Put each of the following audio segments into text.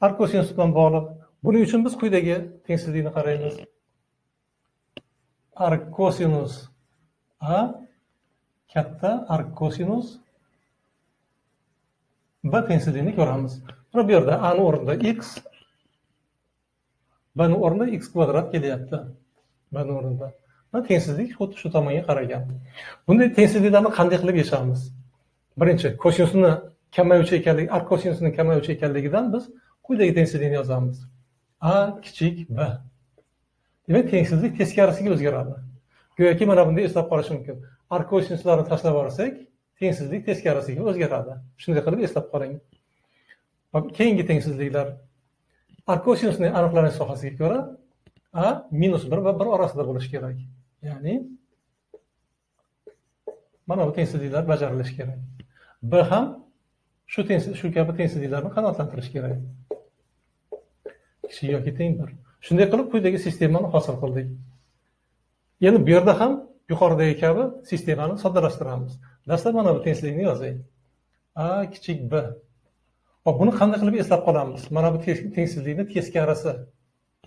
ark kosinus bilan bog'liq. Buning uchun biz quyidagi tengsizlikni qaraymiz. Ark kosinus a katta ark kosinus b tengsizligini ko'ramiz. Mana bu yerda ani o'rnida x bni o'rnida x kvadrat kelyapti. Bni o'rnida tengsizlik xuddi shu tomonga qaragan. Bunday tengsizliklarni qanday qilib yechamiz birinchi kosinusni kamayuvchi ekanligi ark kosinusni kamayuvchi ekanligidan biz quyidagi tengsizlikni yozamiz. A kichik b. Demak tengsizlik teskarisiga o'zgaradi. Go'yoki mana bunday eslab qolish mumkin. Ark kosinuslarni tashlab yuborsak tengsizlik teskarisiga o'zgaradi. Shunday qilib eslab qoling. Keyingi tengsizliklar. Ark kosinusning aniqlanish sohasiga ko'ra a minus bir va bir orasida bo'lishi kerak. Ya'ni mana bu tengsizliklar bajarilishi kerak. B ham shu shu kabi tengsizliklarni qanoatlantirishi kerak. Kichik yoki teng bir shunday qilib quyidagi sistemani hosil qildik. Endi bu yerda ham yuqoridagi kabi sistemani soddalashtiramiz. Dastlab mana bu tengsizlikni yozaylik. A kichik b. Hop buni qanday qilib eslab qolamiz? Mana bu tengsizlikni teskarisi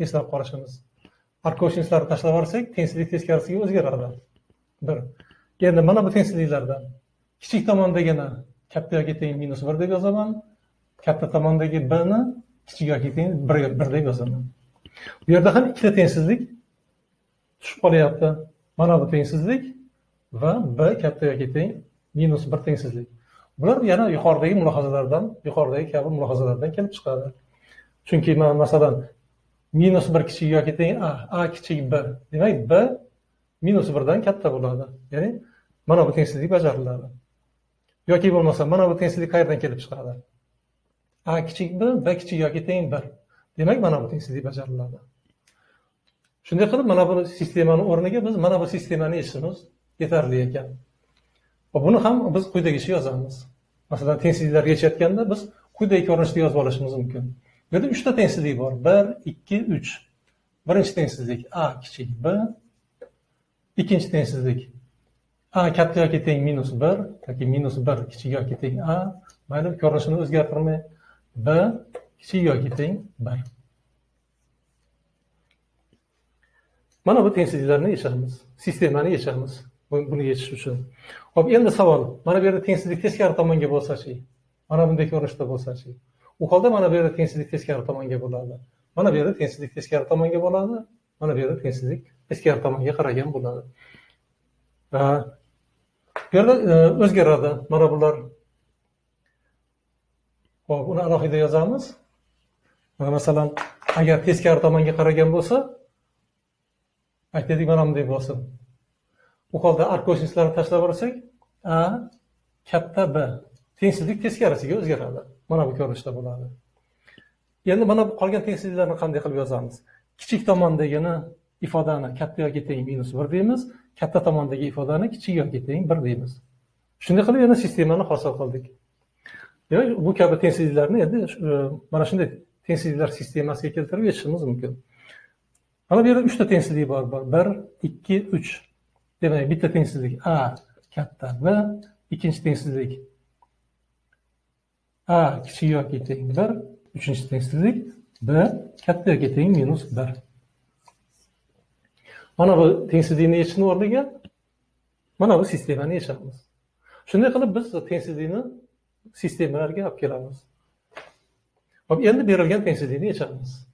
eslab qolishimiz. Arkosinuslarni tashlab yuborsak tengsizlik teskarisiga o'zgaradi. Bir. Endi mana bu tengsizliklardan kichik tomondagini katta yoki teng minus bir deb yozaman. Katta tomondagi bni kichik yoki teng bir bir deb yozaman bu yerda ham ikkita tengsizlik tushib qolyapti. Mana bu tengsizlik va b katta yoki teng minus bir tengsizlik. Bular yana yuqoridagi mulohazalardan yuqoridagi kabi mulohazalardan kelib chiqadi. Chunki masalan minus bir kichik yoki teng a a kichik b. Demak b minus birdan katta bo'ladi. Ya'ni mana bu tengsizlik bajariladi. Yoki bo'lmasa mana bu tengsizlik qayerdan kelib chiqadi? A kichik b b kichik yoki teng bir. Demak mana bu tengsizlik bajariladi. Shunday qilib mana bu sistemani o'rniga biz mana bu sistemani yechishimiz yetarli ekan. Va buni ham biz quyidagicha yozamiz. Masalan tengsizliklarga yechayotganda biz quyidagi ko'rinishda yozib olishimiz mumkin. Bu yerda uchta tengsizlik bor. Bir ikki uch. Birinchi tengsizlik a kichik b ikkinchi tengsizlik a katta yoki teng minus bir yoki minus bir kichik yoki teng a. Mayli ko'rinishini o'zgartirmay b kichik yoki teng? Bir mana bu tengsizliklarni yechamiz sistemani yechamiz buni yechish uchun. Hop endi savol. Mana bu yerda tengsizlik teskari tomonga bo'lsachi mana bunday ko'rinishda bo'lsachi u holda mana bu yerda tengsizlik teskari tomonga bo'ladi. Mana bu yerda tengsizlik teskari tomonga bo'ladi. Mana bu yerda tengsizlik teskari tomonga qaragan bo'ladi. Va bu yerda e, o'zgaradi. Mana bular hop uni alohida yozamiz. Masalan agar teskari tomonga qaragan bo'lsa aytaylik mana bunday bo'lsin. U holda arkosinuslarni tashlab yuborsak a katta b. Tengsizlik teskarisiga o'zgaradi. Mana bu ko'rinishda bo'ladi. Endi mana bu qolgan tengsizliklarni qanday qilib yozamiz? Kichik tomondagini ifodani katta yoki teng minus bir deymiz. Katta tomondagi ifodani kichik yoki teng bir deymiz. Shunday qilib yana sistemani hosil qildik. Demak bu kabi tengsizliklarni endi e, mana shunday tengsizliklar sistemasiga keltirib yechishimiz mumkin. Mana bu yerda uchta tengsizlik bor bir ikki uch. Demak bitta tengsizlik a katta b ikkinchi tengsizlik a kichik yoki teng bir uchinchi tengsizlik b katta yoki teng minus bir. Mana bu tengsizlikni yechishni o'rniga mana bu sistemani yechamiz shunday qilib biz tengsizlikni sistemalarga olib kelamiz. Hop endi berilgan tengsizlikni yechamiz.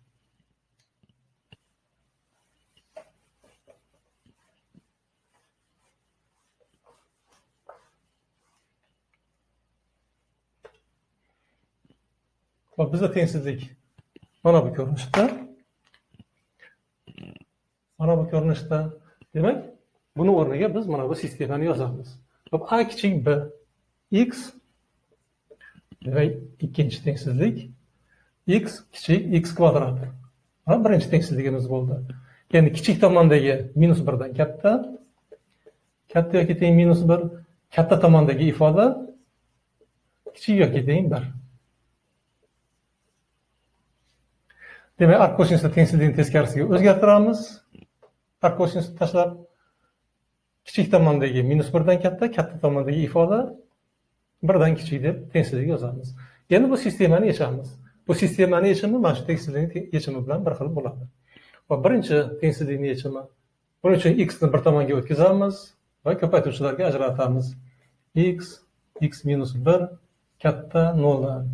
Hop bizda tengsizlik mana bu ko'rinishda. Mana bu ko'rinishda. Demak buni o'rniga biz mana bu sistemani yozamiz. Hop a kichik b x va ikkinchi tengsizlik. X kichik x kvadrat. Mana birinchi tengsizligimiz bo'ldi. Endi kichik tomondagi minus birdan katta. Katta yoki teng minus bir katta tomondagi ifoda kichik yoki teng bir. Demak ark kosinusni tengsizligini teskarisiga o'zgartiramiz. Arkosinusni tashlab kichik tomondagi minus birdan katta katta tomondagi ifoda birdan kichik deb tengsizlik yozamiz. Endi bu sistemani yechamiz. Bu sistemani yechimi mana shu tengsizlikni yechimi bilan bir xil bo'ladi. Va birinchi tengsizlikni yechimi buning uchun xni bir tomonga o'tkazamiz va ko'paytuvchilarga ajratamiz. X x minus bir katta noldan.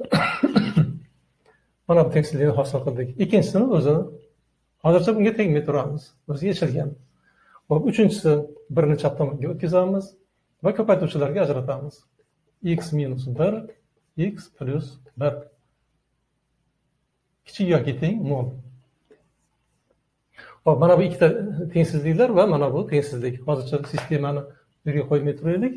Mana bu tengsizlikni hosil qildik. Ikkinchisini o'zini hozircha bunga tegmay turamiz. O'zi yechilgan. Va uchinchisi birni chap tomonga o'tkazamiz va ko'paytuvchilarga ajratamiz. X minus bir x plyus bir. Kichik yoki teng nol hop mana bu ikkita tengsizliklar va mana bu tengsizlik hozircha sistemani bu yerga qo'ymay turaylik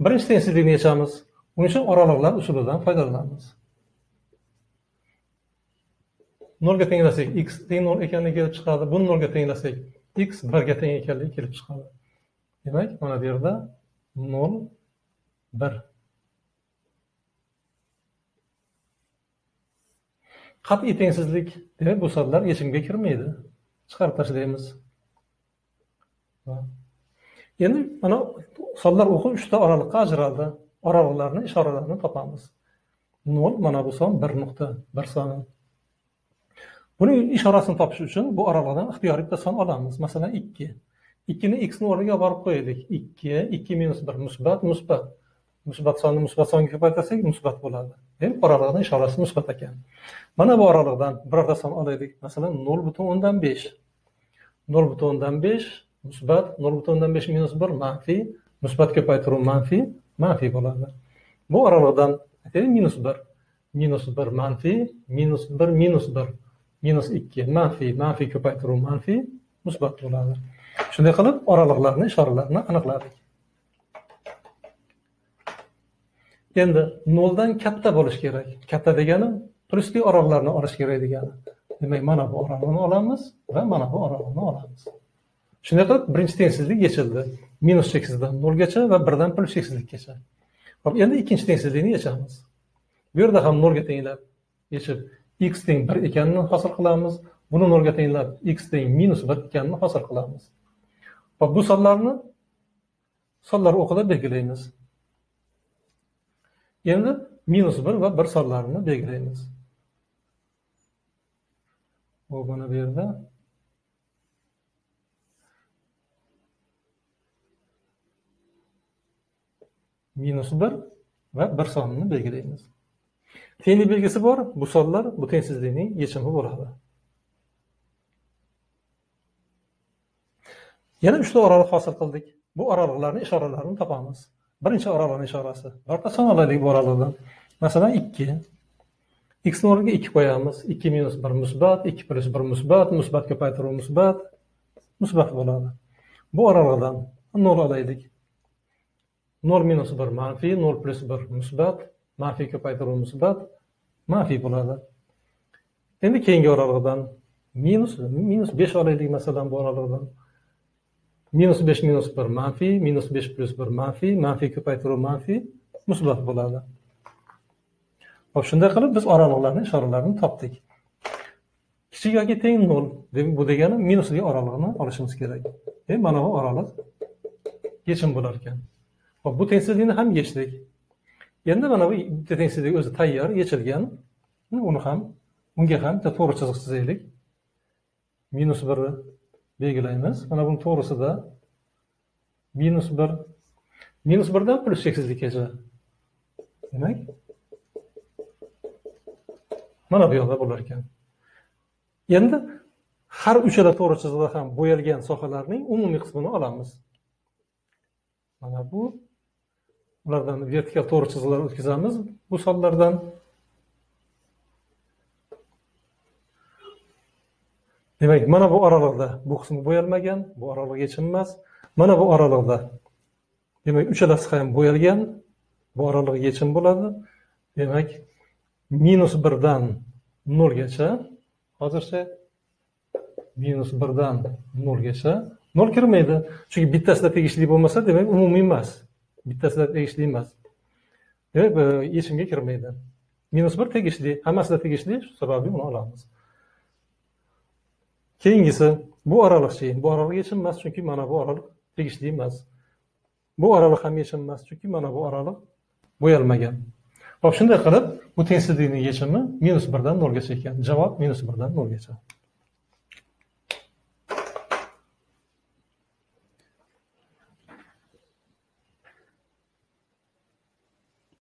birinchi tengsizlikni yechamiz. Buning uchun oraliqlar usulidan foydalanamiz. Nolga tenglasak x teng nol ekanligi kelib chiqadi. Buni nolga tenglasak x birga teng ekanligi kelib chiqadi. Demak mana bu yerda nol bir. Qat'iy tengsizlik demak bu sonlar yechimga kirmaydi. Chiqarib tashlaymiz. Endi mana sonlar o'qi uchta oraliqqa ajraldi. Oraliqlarni ishoralarini topamiz. Nol mana bu son bir nuqta bir soni. Buning ishorasini topish uchun bu oraliqdan ixtiyoriy bitta son olamiz. Masalan ikki. Ikkini xni o'rniga olib borib qo'yaylik ikki ikki minus bir musbat musbat. Musbat sonni musbat songa ko'paytirsak musbat bo'ladi. Demak oraliqni ishorasi musbat ekan. Mana bu oraliqdan birorta son olaylik. Masalan nol butun o'ndan besh. Nol butun o'ndan besh musbat nol butun o'ndan besh minus bir manfiy musbat ko'paytiruv manfiy manfiy bo'ladi. Bu oraliqdan aytaylik minus bir. Minus bir manfiy minus bir minus bir. Minus ikki manfiy manfiy ko'paytiruv manfiy musbat bo'ladi. Shunday qilib oraliqlarni ishoralarini aniqladik. Endi noldan katta bo'lishi kerak. Katta degani plyusli oraliqlarni olish kerak degani. Demak mana bu oraliqni olamiz va mana bu oraliqni olamiz. Shunday qilib birinchi tengsizlik yechildi. Minus cheksizdan nolgacha va birdan plyus cheksizlikkacha hop endi ikkinchi tengsizlikni yechamiz. Bu yerda ham nolga tenglab yechib x teng bir ekanini hosil qilamiz. Buni nolga tenglab x teng minus bir ekanini hosil qilamiz. Va bu sonlarni sonlar o'qida belgilaymiz. Endi minus bir va bir sonlarini belgilaymiz. Bu mana bu yerda. Minus bir va bir sonini belgilaymiz. Tenglik belgisi bor bu sonlar bu tengsizlikning yechimi bo'ladi. Yana uchta oraliq hosil qildik. Bu oraliqlarni ishoralarini topamiz. Birinchi oraliqni ishorasi. Birorta son olaylik bu oraliqdan masalan ikki. X o'rniga ikki qo'yamiz. Ikki minus bir musbat ikki plyus bir musbat musbat ko'paytiruv musbat musbat bo'ladi. Bu oralig'dan nol olaylik. Nol minus bir manfiy nol plyus bir musbat manfiy ko'paytiruv musbat manfiy bo'ladi. Endi keyingi oralig'dan minus minus besh olaylik masalan bu oralig'dan minus besh minus bir manfiy minus besh plyus bir manfiy manfiy ko'paytiruv manfiy musbat bo'ladi hop shunday qilib biz oraliqlarni ishoralarini topdik kichik yoki teng nol bu degani minusli oraliqni olishimiz kerak e mana bu oraliq yechim bo'lar ekan hop bu tengsizlikni ham yechdik endi mana bu bitta tengsizlik o'zi tayyor yechilgan uni ham unga ham bitta to'g'ri chiziq chizaylik minus birni belgilaymiz mana buni to'g'risida minus bir minus birdan plyus cheksizlikkacha demak mana bu yoqda bo'lar ekan endi har uchala to'g'ri chiziqda ham bo'yalgan sohalarning umumiy qismini olamiz mana bu ulardan vertikal to'g'ri chiziqlar o'tkazamiz bu sonlardan demak mana bu oraliqda bu qismi bo'yalmagan bu oraliq yechim emas mana bu oraliqda. Demak uchalasi ham bo'yalgan bu oraliq yechim bo'ladi. Demak minus birdan nolgacha hozircha minus birdan nolgacha. Nol kirmaydi chunki bittasida tegishli bo'lmasa demak umumiy emas. Bittasida tegishli emas. Demak yechimga kirmaydi. Minus bir tegishli hammasida tegishli shu sababli uni olamiz. Keyingisi bu oraliqchi? Bu oraliq yechim emas chunki mana bu oraliq tegishli emas bu oraliq ham yechim emas chunki mana bu oraliq bo'yalmagan Hop, shunday qilib, bu tengsizlikni yechimi minus birdan nolgacha ekan. Javob minus birdan nolgacha.